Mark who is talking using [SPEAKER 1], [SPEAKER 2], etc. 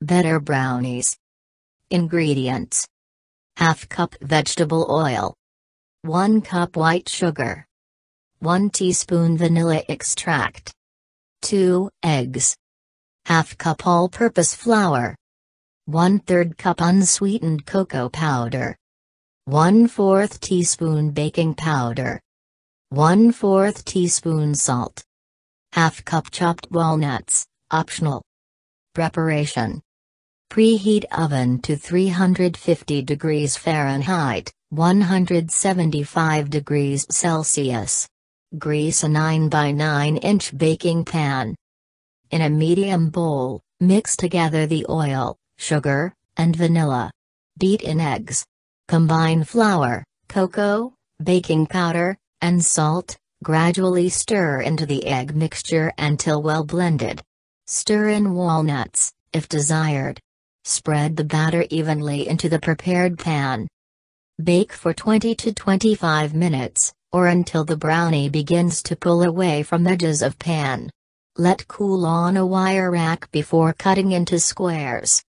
[SPEAKER 1] Better brownies. Ingredients. Half cup vegetable oil, 1 cup white sugar, 1 teaspoon vanilla extract, 2 eggs, half cup all purpose flour, 1 3rd cup unsweetened cocoa powder, 1 4th teaspoon baking powder, 1 4th teaspoon salt, half cup chopped walnuts, optional. Preparation Preheat oven to 350 degrees Fahrenheit, 175 degrees Celsius. Grease a 9 by 9 inch baking pan. In a medium bowl, mix together the oil, sugar, and vanilla. Beat in eggs. Combine flour, cocoa, baking powder, and salt, gradually stir into the egg mixture until well blended. Stir in walnuts, if desired. Spread the batter evenly into the prepared pan. Bake for 20 to 25 minutes, or until the brownie begins to pull away from edges of pan. Let cool on a wire rack before cutting into squares.